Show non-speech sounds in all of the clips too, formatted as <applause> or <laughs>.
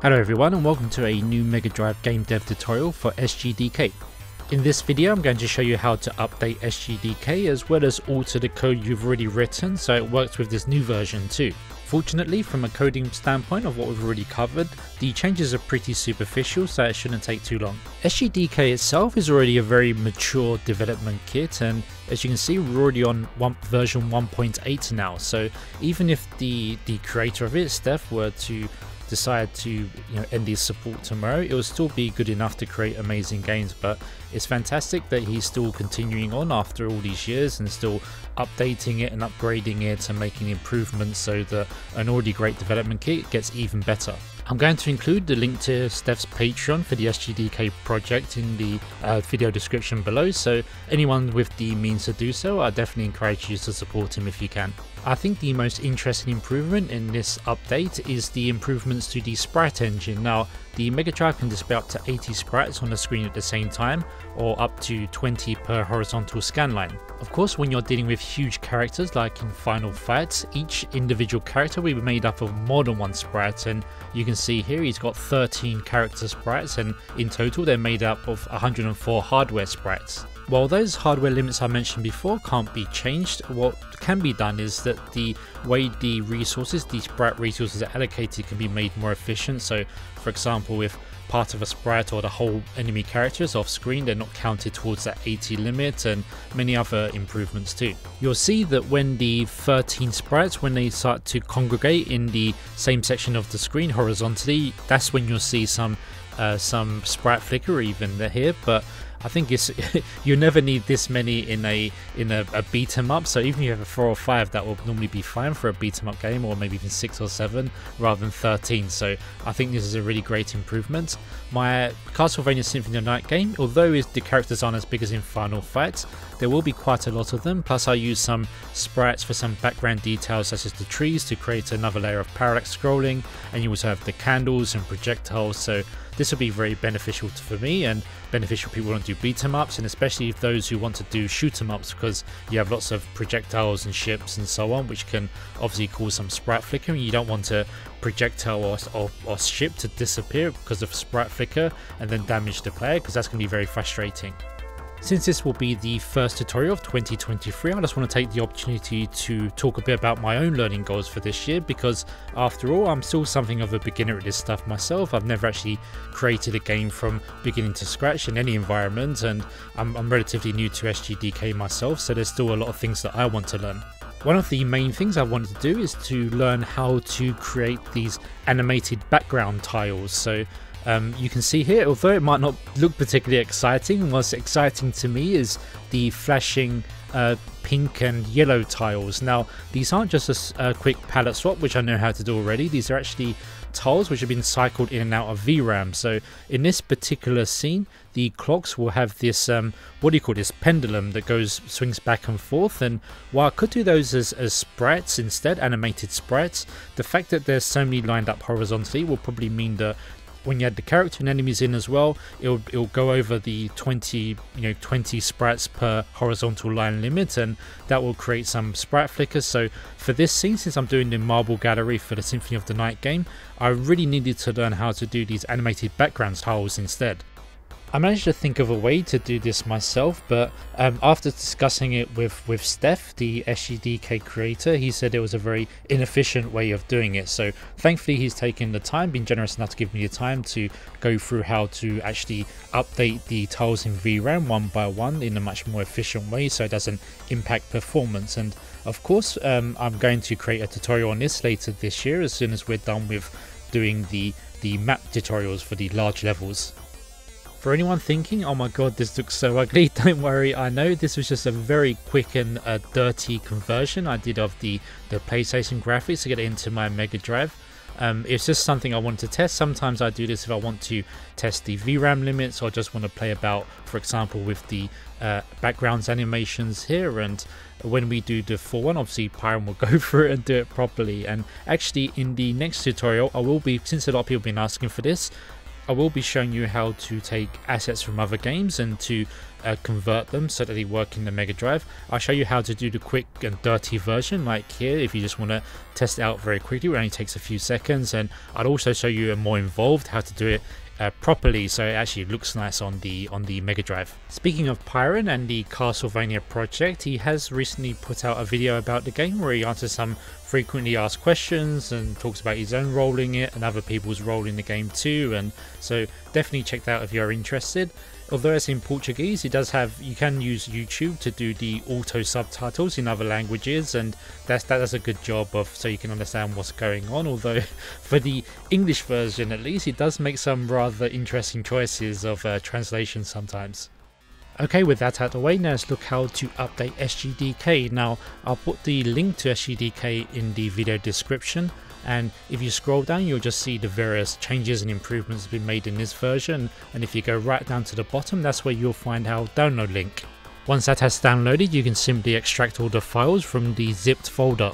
Hello everyone and welcome to a new Mega Drive game dev tutorial for SGDK. In this video I'm going to show you how to update SGDK as well as alter the code you've already written so it works with this new version too. Fortunately from a coding standpoint of what we've already covered, the changes are pretty superficial so it shouldn't take too long. SGDK itself is already a very mature development kit and as you can see we're already on one, version 1.8 now so even if the, the creator of it, Steph, were to decide to you know end his support tomorrow, it will still be good enough to create amazing games. But it's fantastic that he's still continuing on after all these years and still updating it and upgrading it and making improvements so that an already great development kit gets even better. I'm going to include the link to Steph's Patreon for the SGDK project in the uh, video description below, so anyone with the means to do so, I definitely encourage you to support him if you can. I think the most interesting improvement in this update is the improvements to the sprite engine. Now, the Mega Drive can display up to 80 sprites on the screen at the same time, or up to 20 per horizontal scanline. Of course, when you're dealing with huge characters like in Final Fights, each individual character will be made up of more than one sprite, and you can see here he's got 13 character sprites, and in total they're made up of 104 hardware sprites. While those hardware limits I mentioned before can't be changed, what can be done is that the way the resources, the sprite resources are allocated can be made more efficient. So for example, if part of a sprite or the whole enemy character is off screen, they're not counted towards that 80 limit and many other improvements too. You'll see that when the 13 sprites, when they start to congregate in the same section of the screen horizontally, that's when you'll see some uh, some sprite flicker even here, but I think it's <laughs> you never need this many in a in a, a beat 'em up. So even if you have a four or five, that will normally be fine for a beat 'em up game, or maybe even six or seven rather than 13. So I think this is a really great improvement. My Castlevania Symphony of Night game, although the characters aren't as big as in Final Fight, there will be quite a lot of them. Plus, I use some sprites for some background details, such as the trees, to create another layer of parallax scrolling, and you also have the candles and projectiles. So this will be very beneficial for me and beneficial people who want to do beat 'em ups, and especially those who want to do shoot 'em ups because you have lots of projectiles and ships and so on, which can obviously cause some sprite flickering. You don't want a projectile or, or, or ship to disappear because of sprite flicker and then damage the player because that's going to be very frustrating. Since this will be the first tutorial of 2023, I just want to take the opportunity to talk a bit about my own learning goals for this year because after all, I'm still something of a beginner at this stuff myself. I've never actually created a game from beginning to scratch in any environment and I'm, I'm relatively new to SGDK myself, so there's still a lot of things that I want to learn. One of the main things I wanted to do is to learn how to create these animated background tiles. So um, you can see here, although it might not look particularly exciting, what's exciting to me is the flashing uh, pink and yellow tiles. Now, these aren't just a, a, quick palette swap, which I know how to do already. These are actually tiles which have been cycled in and out of VRAM. So in this particular scene, the clocks will have this, um, what do you call this, pendulum that goes, swings back and forth. And while I could do those as, as sprites instead, animated sprites, the fact that there's so many lined up horizontally will probably mean that when you add the character and enemies in as well, it'll it'll go over the 20 you know 20 sprites per horizontal line limit, and that will create some sprite flickers. So for this scene, since I'm doing the marble gallery for the Symphony of the Night game, I really needed to learn how to do these animated background tiles instead. I managed to think of a way to do this myself, but um, after discussing it with, with Steph, the SGDK creator, he said it was a very inefficient way of doing it. So thankfully, he's taken the time, been generous enough to give me the time to go through how to actually update the tiles in VRAM one by one in a much more efficient way so it doesn't impact performance. And of course, um, I'm going to create a tutorial on this later this year as soon as we're done with doing the, the map tutorials for the large levels. For anyone thinking, oh my god, this looks so ugly, <laughs> don't worry, I know this was just a very quick and uh, dirty conversion I did of the, the PlayStation graphics to get it into my Mega Drive. Um, it's just something I want to test. Sometimes I do this if I want to test the VRAM limits or just want to play about, for example, with the uh, backgrounds animations here. And when we do the full one, obviously Pyron will <laughs> go through it and do it properly. And actually, in the next tutorial, I will be, since a lot of people have been asking for this, I will be showing you how to take assets from other games and to uh, convert them so that they work in the Mega Drive. I'll show you how to do the quick and dirty version like here if you just want to test it out very quickly. It only takes a few seconds and I'll also show you a more involved how to do it uh, properly so it actually looks nice on the on the Mega Drive. Speaking of Pyron and the Castlevania project, he has recently put out a video about the game where he answers some frequently asked questions and talks about his own role in it and other people's role in the game too and so definitely check that out if you're interested although it's in Portuguese, it does have you can use YouTube to do the auto subtitles in other languages, and that's that does a good job of so you can understand what's going on. Although <laughs> for the English version, at least, it does make some rather interesting choices of uh, translation sometimes. Okay, with that out of the way, now let's look how to update SGDK. Now, I'll put the link to SGDK in the video description and if you scroll down you'll just see the various changes and improvements been made in this version and if you go right down to the bottom that's where you'll find our download link. Once that has downloaded you can simply extract all the files from the zipped folder.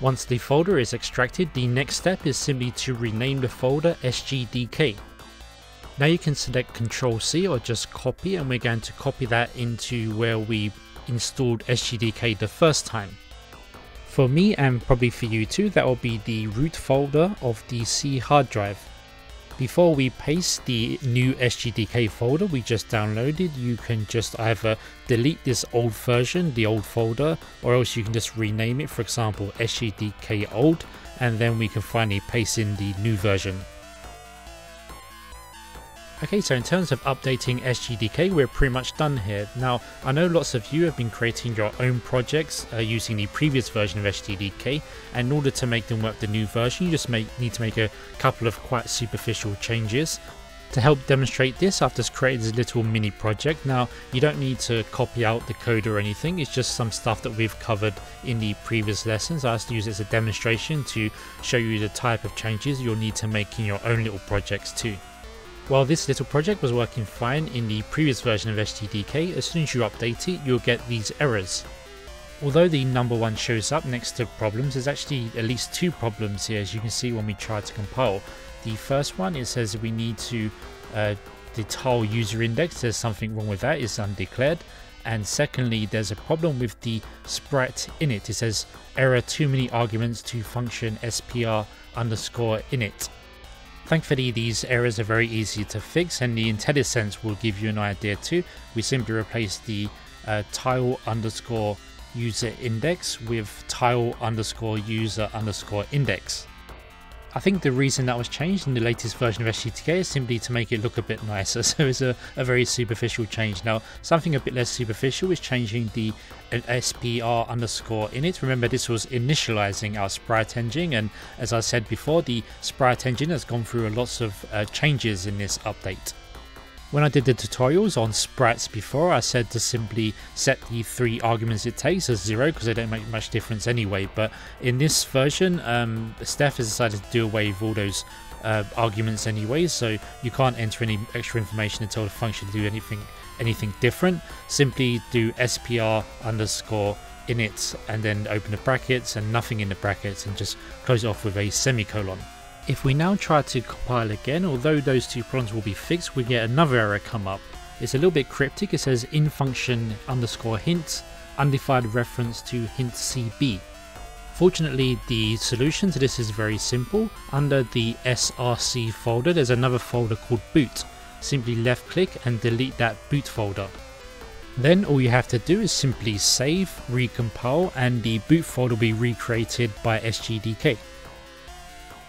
Once the folder is extracted, the next step is simply to rename the folder SGDK. Now you can select Ctrl C or just copy and we're going to copy that into where we installed SGDK the first time. For me and probably for you too, that will be the root folder of the C hard drive. Before we paste the new SGDK folder we just downloaded, you can just either delete this old version, the old folder, or else you can just rename it, for example, SGDK old, and then we can finally paste in the new version. Okay, so in terms of updating SGDK, we're pretty much done here. Now, I know lots of you have been creating your own projects uh, using the previous version of SGDK, and in order to make them work the new version, you just make, need to make a couple of quite superficial changes. To help demonstrate this, I've just created this little mini project. Now, you don't need to copy out the code or anything, it's just some stuff that we've covered in the previous lessons. I just use it as a demonstration to show you the type of changes you'll need to make in your own little projects too. While this little project was working fine in the previous version of SGDK, as soon as you update it, you'll get these errors. Although the number one shows up next to problems, there's actually at least two problems here as you can see when we try to compile. The first one, it says we need to, uh, the tile user index, there's something wrong with that, it's undeclared. And secondly, there's a problem with the sprite init. It says error too many arguments to function spr underscore init. Thankfully these errors are very easy to fix and the IntelliSense will give you an idea too. We simply replace the uh, tile underscore user index with tile underscore user underscore index. I think the reason that was changed in the latest version of SGDK is simply to make it look a bit nicer, <laughs> so it's a, a very superficial change. Now, something a bit less superficial is changing the uh, SPR underscore init. Remember, this was initializing our sprite engine, and as I said before, the sprite engine has gone through a lots of uh, changes in this update. When I did the tutorials on sprites before, I said to simply set the three arguments it takes as zero because they don't make much difference anyway. But in this version, um, Steph has decided to do away with all those uh, arguments anyway, so you can't enter any extra information and tell the function to do anything anything different. Simply do spr underscore init and then open the brackets and nothing in the brackets and just close it off with a semicolon. If we now try to compile again, although those two problems will be fixed, we get another error come up. It's a little bit cryptic, it says in function underscore hint, undefined reference to hint CB. Fortunately, the solution to this is very simple. Under the src folder, there's another folder called boot. Simply left click and delete that boot folder. Then all you have to do is simply save, recompile, and the boot folder will be recreated by SGDK.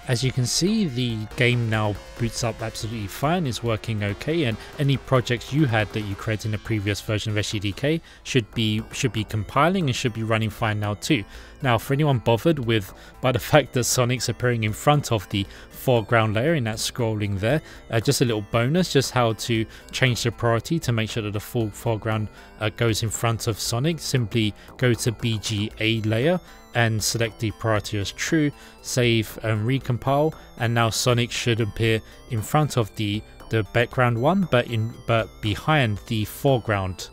As you can see, the game now boots up absolutely fine, is working okay, and any projects you had that you created in the previous version of SGDK should be should be compiling and should be running fine now too. Now, for anyone bothered with by the <laughs> fact that Sonic's appearing in front of the foreground layer in that scrolling there, uh, just a little bonus, just how to change the priority to make sure that the full foreground uh, goes in front of Sonic. Simply go to BGA layer and select the priority as true, save and recompile, and now Sonic should appear in front of the the background one, but in but behind the foreground.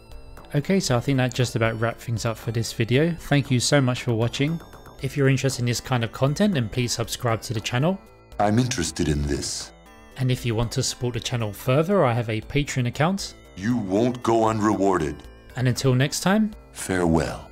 Okay, so I think that just about wraps things up for this video. Thank you so much for watching. If you're interested in this kind of content, then please subscribe to the channel. I'm interested in this. And if you want to support the channel further, I have a Patreon account. You won't go unrewarded. And until next time, farewell.